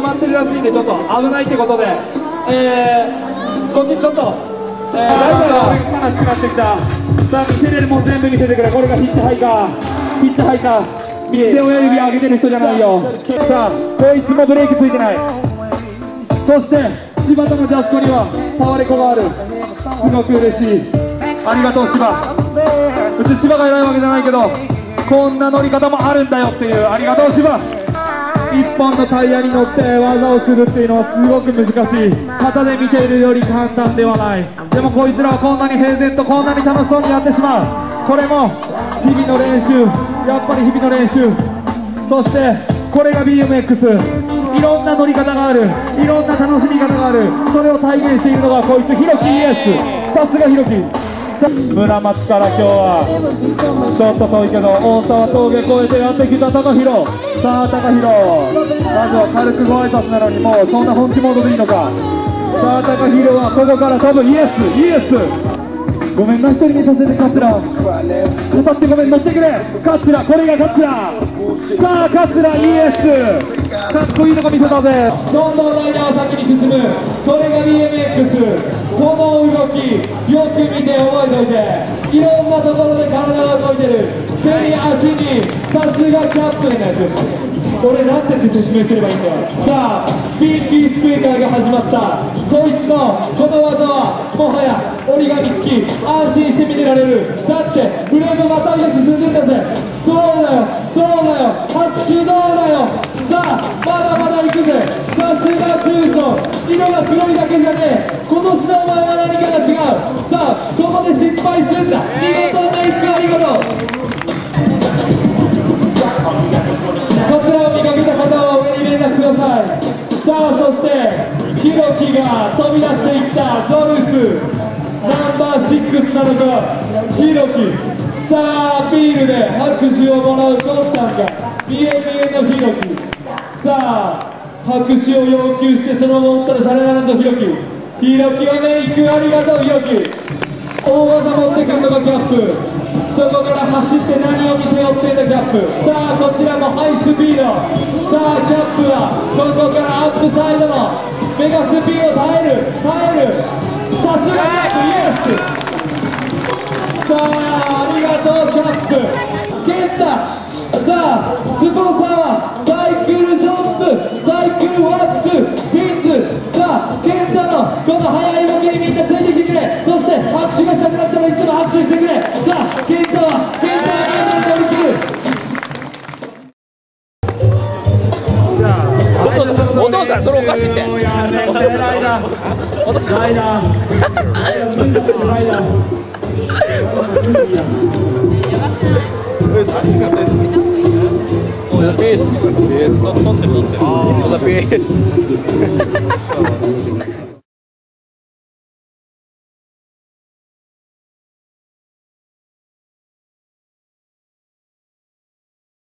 決まってるらしいんでちょっと危ないってことで、えー、こっちちょっと、えー、誰かが話しましてきた。さあ見せれるもん全部見せてくれ。これがヒッチハイカー。ヒッチハイカー。右手親指上げてる人じゃないよ。さあこいつもブレーキついてない。そして柴田のジャストにはタワレコがある。すごく嬉しい。ありがとう芝うち葉が偉いわけじゃないけどこんな乗り方もあるんだよっていう。ありがとう芝1本のタイヤに乗って技をするっていうのはすごく難しい。肩で見ているより簡単ではない。でもこいつらはこんなに平然とこんなに楽しそうにやってしまう。これも日々の練習。やっぱり日々の練習。そしてこれが BMX いろんな乗り方がある。いろんな楽しみ方がある。それを体現しているのがこいつヒロキイエス。さすがヒロキ。村松から今日は。ちょっと遠いけど大沢峠越えてやってきた高弘さあ高弘まずは軽くご挨拶なのにもうそんな本気モードでいいのか。さあ高弘はここから多分イエス。イエス。ごめんな一人にさせて桂語ってごめん乗ってくれ。桂これが桂さあ桂イエス。かっこいいのが見せたぜ。どんどんライダーは先に進む。それが BMX この動きよく見て覚えておいていろんなところで体が動いてる手に足にさすがキャップのやつこれなんて説明すればいいんだよさあピンキースピーカーが始まった。そいつのこの技はもはや折り紙付き。安心して見てられるだってフレームまたいで進んでんだぜどうだよ。どうだよ拍手どうだよ。さあまだまだ行くぜ。さすが中ソ色がヒロキが飛び出していったゾルスナンバー6なのかヒロキさあビールで拍手をもらうコンタンが。見え見えのヒロキ。さあ拍手を要求してそのまま持ったらシャレならんぞヒロキ。ヒロキはメイクありがとうヒロキ。大技持ってくるのがキャップ。そこから走って何を見せようってんだキャップ。さあこちらもハイスピード。さあキャップはここからアップサイドのメガスピード耐える耐える。さすがキャップイエス。さあありがとうキャップ。ケンタさあスポンサーはサイクルショップ。サイクルワークスピンズ。さあケンタのこの速い動きにみんなお父さんそれおかしいって。ーお